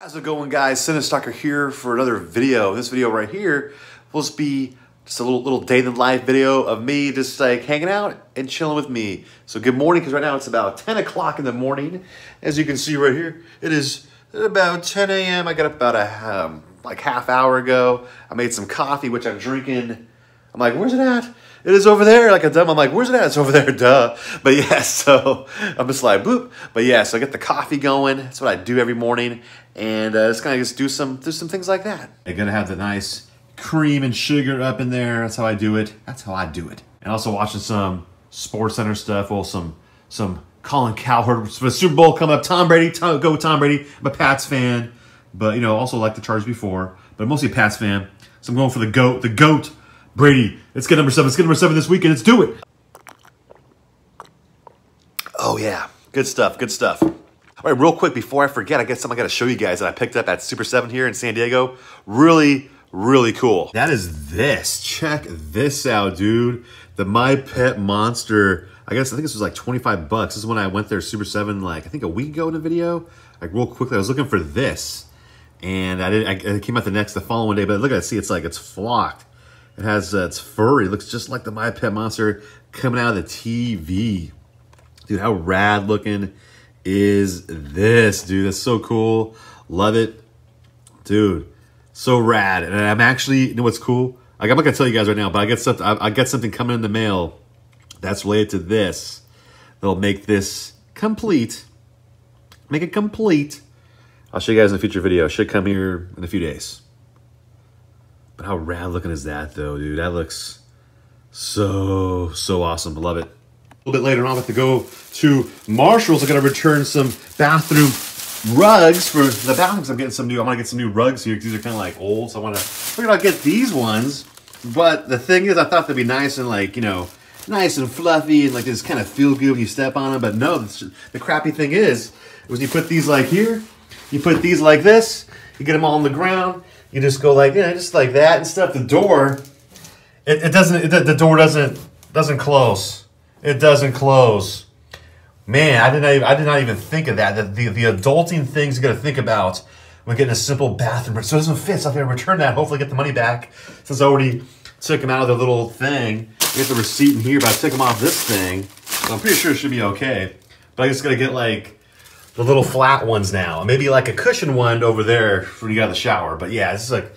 How's it going guys? Cinestalker here for another video. This video right here will just be just a little little day in the life video of me just like hanging out and chilling with me. So good morning because right now it's about 10 o'clock in the morning. As you can see right here, it is about 10 a.m. I got up about a um, like half hour ago. I made some coffee, which I'm drinking. I'm like, where's it at? It is over there, like a dumb. I'm like, where's it at? It's over there, duh. But yeah, so I'm just like, boop. But yeah, so I get the coffee going. That's what I do every morning. And uh, just kind of just do some, do some things like that. I gotta have the nice cream and sugar up in there. That's how I do it. That's how I do it. And also watching some SportsCenter stuff. Well, some, some Colin Cowherd for the Super Bowl coming up. Tom Brady, Tom, go Tom Brady. I'm a Pats fan, but you know, also like the Chargers before, but mostly a Pats fan. So I'm going for the GOAT, the GOAT, Brady. Let's get number seven. Let's get number seven this weekend. Let's do it. Oh yeah, good stuff, good stuff. All right, real quick before I forget, I got something I got to show you guys that I picked up at Super 7 here in San Diego. Really, really cool. That is this. Check this out, dude. The My Pet Monster. I guess, I think this was like 25 bucks. This is when I went there Super 7 like, I think a week ago in a video. Like real quickly, I was looking for this. And I did. I, it came out the next, the following day. But look at it. See, it's like, it's flocked. It has, uh, it's furry. It looks just like the My Pet Monster coming out of the TV. Dude, how rad looking is this, dude? That's so cool. Love it. Dude, so rad. And I'm actually, you know what's cool? Like, I'm not gonna tell you guys right now, but I get something, I, I something coming in the mail that's related to this. That'll make this complete. Make it complete. I'll show you guys in a future video. Should come here in a few days. But how rad looking is that though, dude? That looks so, so awesome. Love it. A little bit later on, I have to go to Marshall's. I got to return some bathroom rugs for the bathrooms. I'm getting some new. I want to get some new rugs here. Because these are kind of like old, so I want to figure out get these ones. But the thing is, I thought they'd be nice and like you know, nice and fluffy and like just kind of feel good when you step on them. But no, the crappy thing is, was you put these like here, you put these like this, you get them all on the ground. You just go like, you know, just like that and stuff. The door, it, it doesn't, it, the door doesn't, doesn't close. It doesn't close. Man, I did not even, I did not even think of that. The, the, the adulting things you got to think about when getting a simple bathroom. So it doesn't fit. So I'm going to return that. Hopefully get the money back since I already took them out of the little thing. We have the receipt in here, but I took them off this thing. So I'm pretty sure it should be okay. But I just got to get like the little flat ones now. Maybe like a cushion one over there when you got the shower. But yeah, this is like,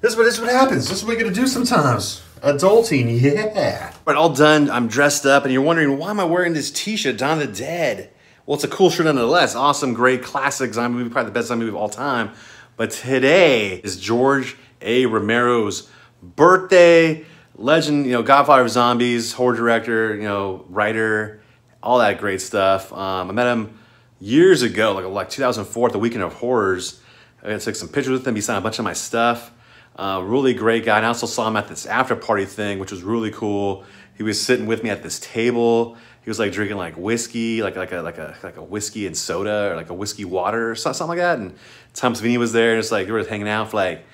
this is what, this is what happens. This is what we got to do sometimes. Adulting, yeah. All right, all done. I'm dressed up, and you're wondering, why am I wearing this t-shirt, Dawn of the Dead? Well, it's a cool shirt nonetheless. Awesome, great, classic zombie movie, probably the best zombie movie of all time. But today is George A. Romero's birthday. Legend, you know, Godfather of Zombies, horror director, you know, writer, all that great stuff. Um, I met him years ago, like like 2004, the Weekend of Horrors. I took some pictures with him. He signed a bunch of my stuff. Uh, really great guy. And I also saw him at this after party thing, which was really cool. He was sitting with me at this table. He was like drinking like whiskey, like like a like a like a whiskey and soda or like a whiskey water or something like that. And Tom Savini was there, and it's like we were hanging out for like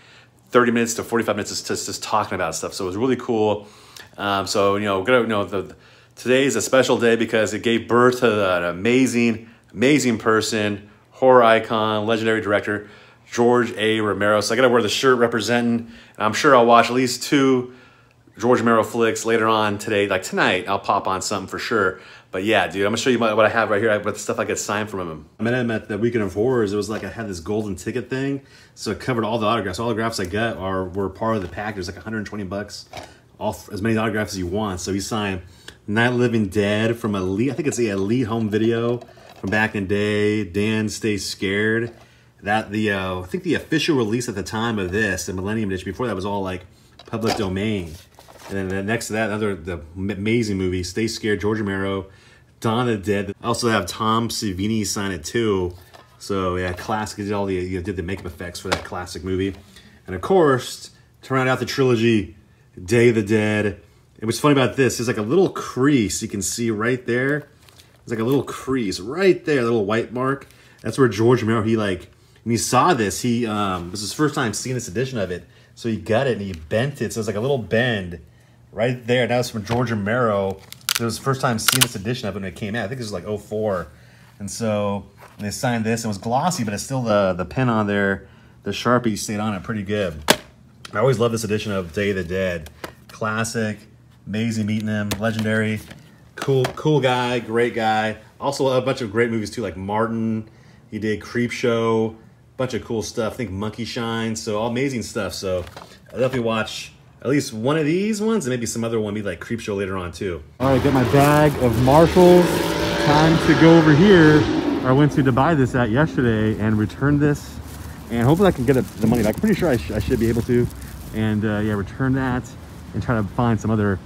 30 minutes to 45 minutes just, just, just talking about stuff. So it was really cool. Um, so you know, gonna you know the today is a special day because it gave birth to an amazing, amazing person, horror icon, legendary director. George A. Romero. So I got to wear the shirt representing, and I'm sure I'll watch at least two George Romero flicks later on today. Like tonight, I'll pop on something for sure. But yeah, dude, I'm gonna show you what I have right here, what the stuff I get signed from him. I met him at the Weekend of Horrors. It was like I had this golden ticket thing, so it covered all the autographs. All the autographs I got are were part of the package. It's like 120 bucks, all as many autographs as you want. So he signed Night Living Dead from Elite. I think it's the Elite Home Video from back in the day. Dan Stays Scared that the uh, I think the official release at the time of this, the Millennium Edition, before that was all like public domain. And then next to that, another the amazing movie, Stay Scared, George Romero, the Dead. I also have Tom Savini sign it too. So yeah, classic. Did all the you know, did the makeup effects for that classic movie, and of course to round out the trilogy, Day of the Dead. And what's funny about this is like a little crease you can see right there. It's like a little crease right there, a little white mark. That's where George Romero he like when he saw this, he um, this was his first time seeing this edition of it. So he got it and he bent it. So it's like a little bend right there. That was from George Romero. It was the first time seeing this edition of it when it came out. I think this was like 04. And so they signed this. It was glossy, but it's still the, the pen on there. The Sharpie stayed on it pretty good. I always love this edition of Day of the Dead. Classic, amazing meeting him, legendary, cool, cool guy, great guy. Also a bunch of great movies too, like Martin. He did Creepshow, bunch of cool stuff. I think Monkey Shine, so all amazing stuff. So I definitely watch at least one of these ones and maybe some other one, maybe like Creepshow later on too. All right, got my bag of Marshalls. Time to go over here. I went to to buy this at yesterday and return this. And hopefully I can get the money back. Pretty sure I, sh I should be able to. And uh, yeah, return that and try to find some other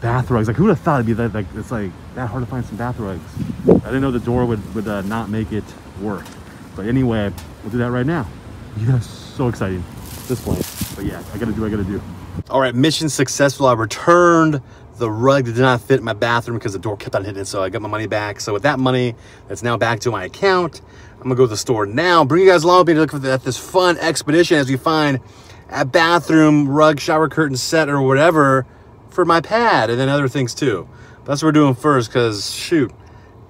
bath rugs. Like who would have thought it'd be that like it's like that hard to find some bath rugs. I didn't know the door would, would uh, not make it work. But anyway, we'll do that right now. You Yes, so exciting. This place. But yeah, I gotta do I gotta do. All right, mission successful. I returned the rug that did not fit my bathroom because the door kept on hitting it. So I got my money back. So with that money, that's now back to my account. I'm gonna go to the store now. Bring you guys along with me to look at this fun expedition as we find a bathroom, rug, shower curtain set or whatever for my pad and then other things too. That's what we're doing first because shoot,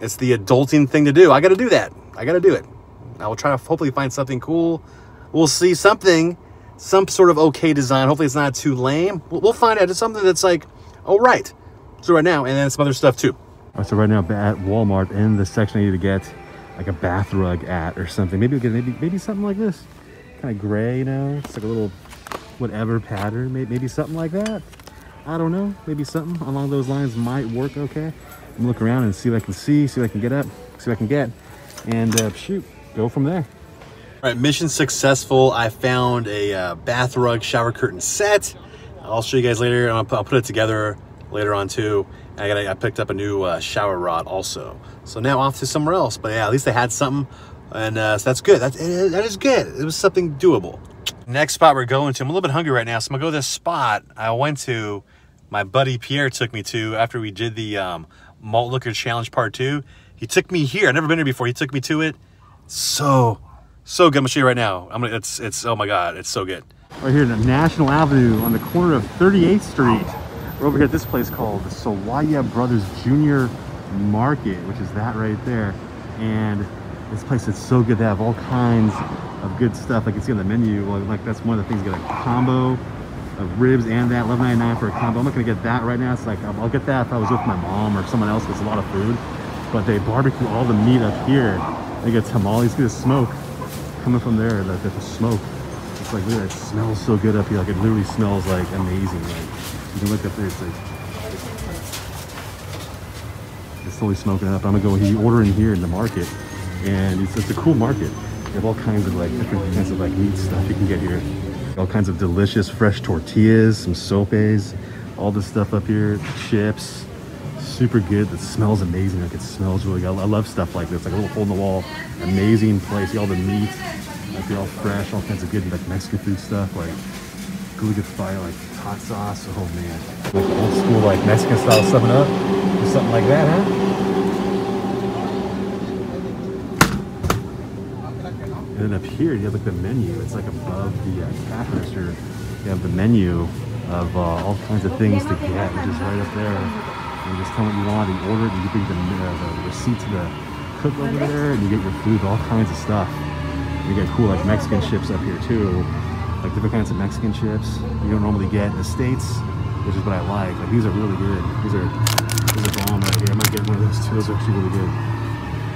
it's the adulting thing to do. I got to do that. I got to do it. I will try to hopefully find something cool. We'll see something, some sort of okay design. Hopefully it's not too lame. We'll, we'll find out. It's something that's like, oh, right. So right now, and then some other stuff too. All so right now at Walmart in the section I need to get like a bath rug at or something. Maybe we'll get maybe maybe something like this. Kind of gray, you know? It's like a little whatever pattern. Maybe, maybe something like that. I don't know. Maybe something along those lines might work okay. I'm look around and see what I can see, see what I can get up, see what I can get, and uh, shoot, go from there. All right, mission successful. I found a uh, bath rug shower curtain set. I'll show you guys later. I'll put it together later on too. I got I picked up a new uh, shower rod also. So now off to somewhere else. But yeah, at least I had something, and uh, so that's good. That's that is good. It was something doable. Next spot we're going to. I'm a little bit hungry right now, so I'm gonna go to this spot I went to. My buddy Pierre took me to after we did the um, malt liquor challenge part two. He took me here. I've never been here before. He took me to it. So, so good. I'm gonna show you right now. I'm gonna. It's it's. Oh my god, it's so good. Right here in National Avenue on the corner of 38th Street. We're over here at this place called the Sawaya Brothers Junior Market, which is that right there. And this place is so good. They have all kinds of good stuff. Like you see on the menu, like that's one of the things. You get a combo of ribs and that, $11.99 for a combo. I'm not gonna get that right now. It's like, um, I'll get that if I was with my mom or someone else It's a lot of food. But they barbecue all the meat up here. They get tamales, see the smoke coming from there, the, the smoke. It's like, look that, it smells so good up here. Like it literally smells like amazing. Like you can look up there, it's like, it's totally smoking up. I'm gonna go he order in here in the market and it's, it's a cool market. They have all kinds of like different kinds of like meat stuff you can get here all kinds of delicious fresh tortillas, some sopes, all this stuff up here, chips, super good. It smells amazing. Like it smells really good. I love stuff like this, like a little hole in the wall, amazing place. All the meat, like all fresh, all kinds of good like Mexican food stuff, like good fire, like hot sauce. Oh man, like old school like Mexican style 7 Up, or something like that, huh? And then up here, you have like the menu. It's like above the uh, cash register. You have the menu of uh, all kinds of things to get, which is right up there. And you just tell what you want, you order it, and you bring the, uh, the receipt to the cook over there, and you get your food, all kinds of stuff. You get cool like Mexican chips up here too, like different kinds of Mexican chips you don't normally get in the States, which is what I like. Like these are really good. These are, these are bomb right here. I might get one of those too. Those are actually really good.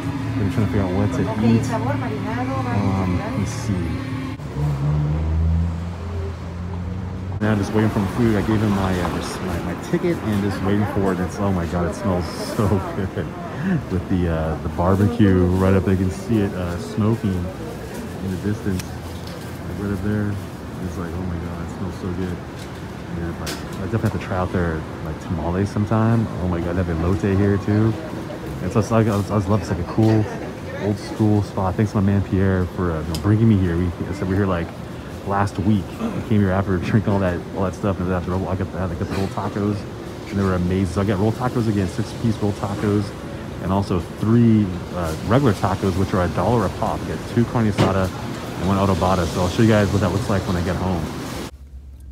I'm trying to figure out what to eat. Um, let's see. Now just waiting for the food. I gave him my, uh, my, my ticket and just waiting for it. It's oh my god, it smells so good with the uh, the barbecue right up there. You can see it uh, smoking in the distance, like right up there. It's like oh my god, it smells so good. Yeah, but I definitely have to try out their like tamales sometime. Oh my god, they have elote here too. It's like I, was, I it's like a cool old school spot. Thanks to my man Pierre for uh, you know, bringing me here. We said we are here like last week. We came here after drinking all that all that stuff, and after I got the, I got the roll tacos, and they were amazing. So I got roll tacos again, six piece roll tacos, and also three uh, regular tacos, which are a dollar a pop. I got two carne asada and one adobada. So I'll show you guys what that looks like when I get home.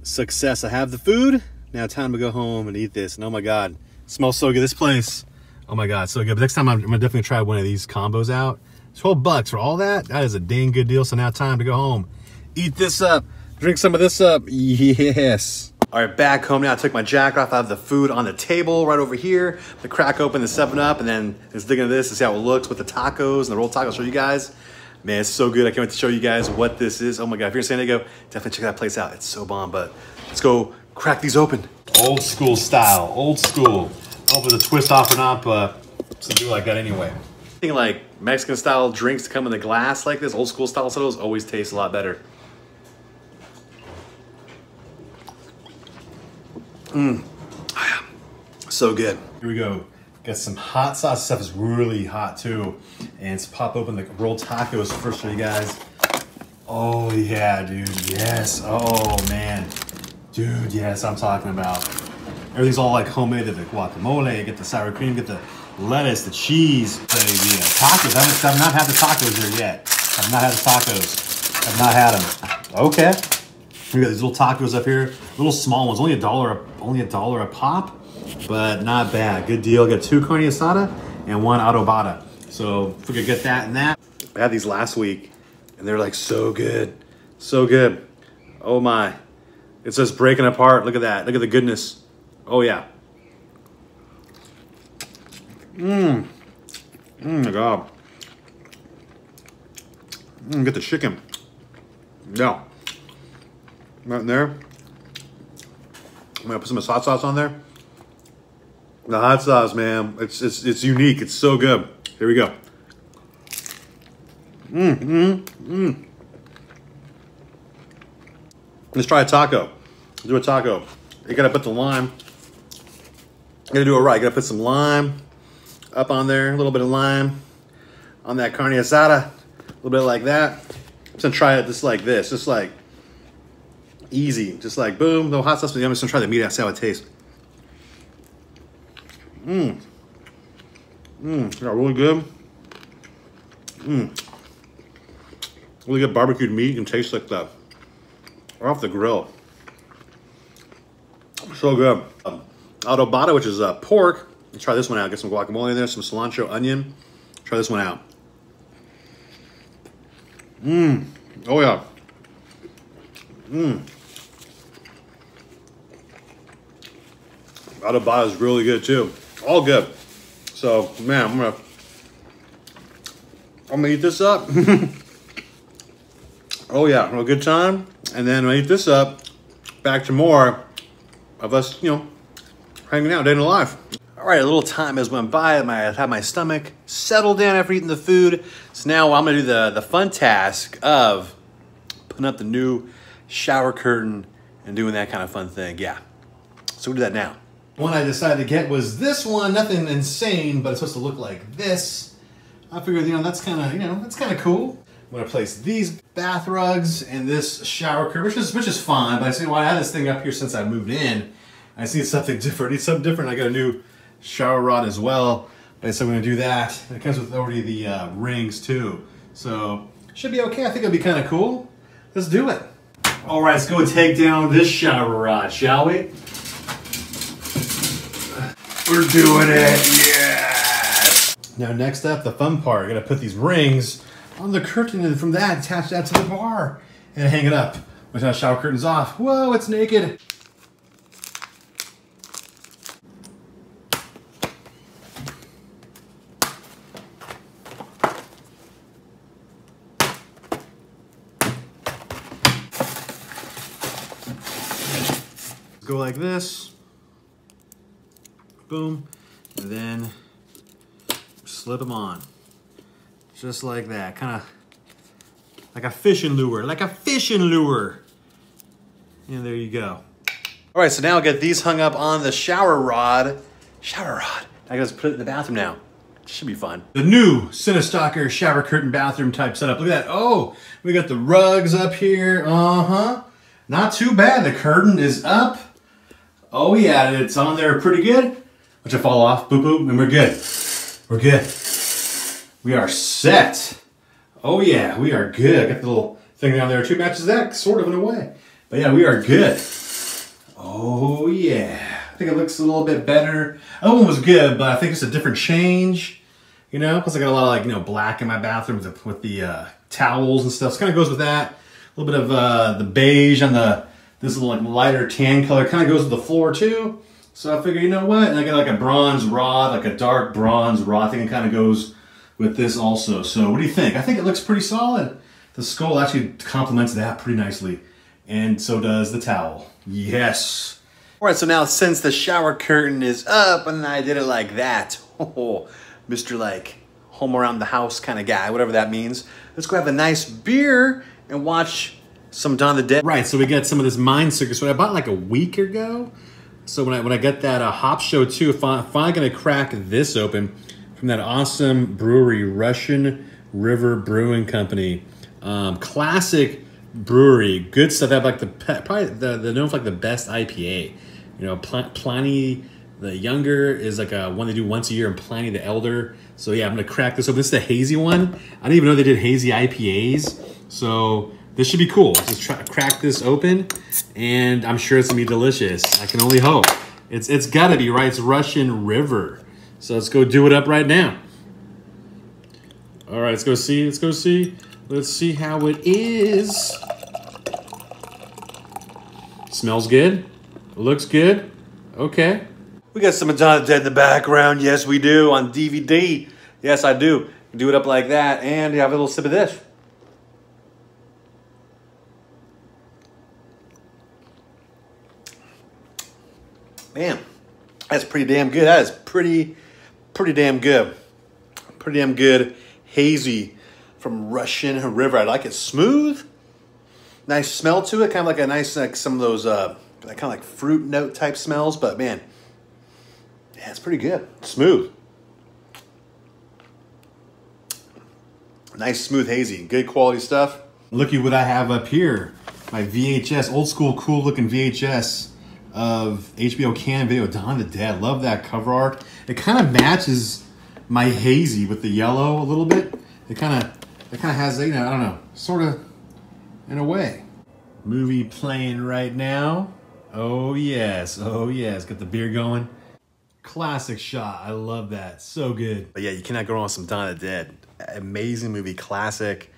Success! I have the food. Now time to go home and eat this. And oh my god, smells so good. This place Oh my God, so good. But next time I'm, I'm, gonna definitely try one of these combos out. 12 bucks for all that? That is a dang good deal. So now time to go home. Eat this up. Drink some of this up. Yes. All right, back home now. I took my jacket off. I have the food on the table right over here. The crack open the 7-Up and then just digging into this to see how it looks with the tacos and the rolled tacos for you guys. Man, it's so good. I can't wait to show you guys what this is. Oh my God, if you're in San Diego, definitely check that place out. It's so bomb, but let's go crack these open. Old school style, old school. Oh, with a twist off and up, uh, so do like that anyway. I think like Mexican style drinks to come in the glass like this, old school style sodas always taste a lot better. Mmm. So good. Here we go. Got some hot sauce. Stuff is really hot too. And let's pop open the rolled tacos first for you guys. Oh yeah, dude. Yes. Oh man. Dude, yes, I'm talking about. Everything's all like homemade. The guacamole, get the sour cream, get the lettuce, the cheese, the, uh, tacos. I have not had the tacos there yet. I've not had the tacos. I've not had them. Okay. We got these little tacos up here, little small ones, only a dollar, only a dollar a pop, but not bad. Good deal. Got two carne asada and one adobada. So if we could get that and that. I had these last week, and they're like so good, so good. Oh my, it's just breaking apart. Look at that. Look at the goodness. Oh yeah. Mmm. Mmm, my God. Mmm, get the chicken. No. Right in there. I'm gonna put some hot sauce on there. The hot sauce, man, it's it's it's unique. It's so good. Here we go. Mmm, mmm, mmm. Let's try a taco. Do a taco. You gotta put the lime. You gotta do it right. You gotta put some lime up on there, a little bit of lime on that carne asada, a little bit like that. I'm gonna try it just like this, just like easy, just like boom, no hot sauce. But I'm just gonna try the meat out, see how it tastes. Mmm. Mmm, got really good. Mmm. Really good barbecued meat and tastes like that. Right off the grill. So good. Um, adobada, which is uh, pork. Let's try this one out. Get some guacamole in there, some cilantro, onion. Try this one out. Mmm. Oh yeah. Mmm. Adobada is really good too. All good. So man, I'm gonna I'm gonna eat this up. oh yeah, a good time. And then I eat this up. Back to more of us, you know, hanging out, day in the life. All right, a little time has went by. I had my stomach settled down after eating the food. So now I'm gonna do the, the fun task of putting up the new shower curtain and doing that kind of fun thing. Yeah, so we'll do that now. One I decided to get was this one. Nothing insane, but it's supposed to look like this. I figured, you know, that's kind of, you know, that's kind of cool. I'm gonna place these bath rugs and this shower curtain, which is which is fine. But I see, well, I had this thing up here since I moved in. I see something different. I need something different. I got a new shower rod as well. But so I'm gonna do that. It comes with already the uh, rings too. So should be okay. I think it'll be kind of cool. Let's do it. All right, let's go take down this shower rod, shall we? We're doing it, yes! Now next up, the fun part. I gotta put these rings on the curtain and from that, attach that to the bar and hang it up. Once the shower curtain's off, whoa, it's naked. This boom, and then slip them on. Just like that, kind of like a fishing lure, like a fishing lure. And there you go. All right, so now I'll get these hung up on the shower rod. Shower rod. I gotta put it in the bathroom now. Should be fun. The new Cinestalker shower curtain bathroom type setup. Look at that. Oh, we got the rugs up here. Uh-huh. Not too bad. The curtain is up. Oh yeah, it's on there pretty good. Watch it fall off, boop boop, and we're good. We're good. We are set. Oh yeah, we are good. I got the little thing down there too, matches that, sort of in a way. But yeah, we are good. Oh yeah. I think it looks a little bit better. That one was good, but I think it's a different change. You know, plus I got a lot of like, you know, black in my bathroom with the, with the uh, towels and stuff. So kind of goes with that. A little bit of uh, the beige on the, this is like lighter tan color kind of goes with the floor too. So I figure, you know what? And I got like a bronze rod, like a dark bronze rod. I think it kind of goes with this also. So what do you think? I think it looks pretty solid. The skull actually complements that pretty nicely. And so does the towel. Yes. All right, so now since the shower curtain is up and I did it like that, oh, Mr. like home around the house kind of guy, whatever that means, let's go have a nice beer and watch some Dawn of the Dead. Right, so we got some of this Mind Circus, what I bought like a week ago. So when I when I got that uh, Hop Show 2, I'm finally gonna crack this open from that awesome brewery, Russian River Brewing Company. Um, classic brewery, good stuff. They have like the probably the, the known for like the best IPA. You know, Pl- Pliny the younger is like a one they do once a year, and Pliny the elder. So yeah, I'm gonna crack this open. This is the hazy one. I didn't even know they did hazy IPAs. So this should be cool. Just try, crack this open, and I'm sure it's gonna be delicious. I can only hope. It's it's gotta be right. It's Russian River. So let's go do it up right now. All right, let's go see. Let's go see. Let's see how it is. Smells good. Looks good. Okay. We got some the Dead in the background. Yes, we do on DVD. Yes, I do. Do it up like that, and you have a little sip of this. Man, that's pretty damn good. That is pretty, pretty damn good. Pretty damn good. Hazy from Russian River. I like it smooth. Nice smell to it. Kind of like a nice, like some of those, uh, kind of like fruit note type smells. But man, yeah, it's pretty good. Smooth. Nice, smooth, hazy. Good quality stuff. Looky what I have up here. My VHS, old school, cool looking VHS of HBO Cannon video, Dawn the Dead. Love that cover art. It kind of matches my hazy with the yellow a little bit. It kind of, it kind of has, you know, I don't know, sort of, in a way. Movie playing right now. Oh yes, oh yes, got the beer going. Classic shot. I love that. So good. But yeah, you cannot go wrong with some Dawn the Dead. Amazing movie, classic.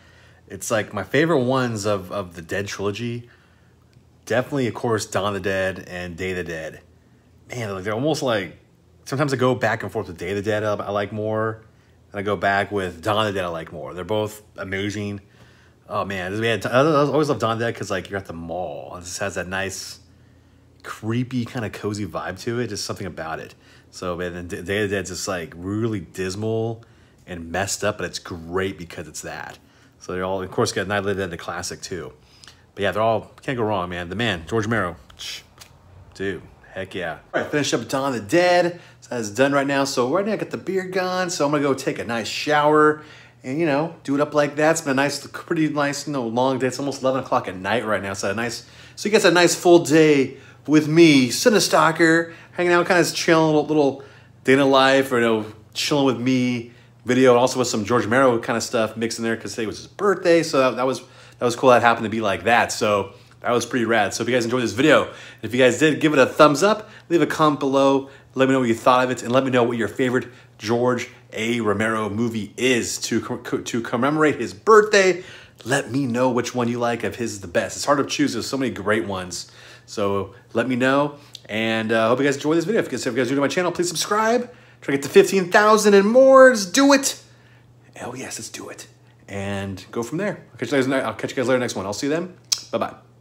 It's like my favorite ones of, of the Dead trilogy definitely, of course, Dawn of the Dead and Day of the Dead. Man, like they're almost like sometimes I go back and forth with Day of the Dead. I, I like more, and I go back with Dawn of the Dead. I like more. They're both amazing. Oh man, man I always love Dawn of the Dead because like you're at the mall. It just has that nice, creepy kind of cozy vibe to it. Just something about it. So man, Day of the Dead's just like really dismal and messed up, but it's great because it's that. So they're all, of course, got Night of the Dead, the classic too. But yeah, they're all, can't go wrong, man. The man, George Romero. Dude, heck yeah. All right, finish up Dawn of the Dead. So that's done right now. So right now I got the beer gone. So I'm gonna go take a nice shower and, you know, do it up like that. It's been a nice, pretty nice, you know, long day. It's almost 11 o'clock at night right now. So a nice, so you guys a nice full day with me, Cinestalker, hanging out, kind of chilling, little, little day in the life, or, you know, chilling with me video, and also with some George Romero kind of stuff mixed in there because today was his birthday. So that, that was that was cool that happened to be like that. So that was pretty rad. So if you guys enjoyed this video, if you guys did, give it a thumbs up, leave a comment below, let me know what you thought of it, and let me know what your favorite George A. Romero movie is to, to commemorate his birthday. Let me know which one you like of his is the best. It's hard to choose. There's so many great ones. So let me know. And I uh, hope you guys enjoyed this video. If you guys, if you guys are new to my channel, please subscribe. Try to get to 15,000 and more. Let's do it. Oh yes, let's do it and go from there. I'll catch you guys, I'll catch you guys later next one. I'll see you then. Bye-bye.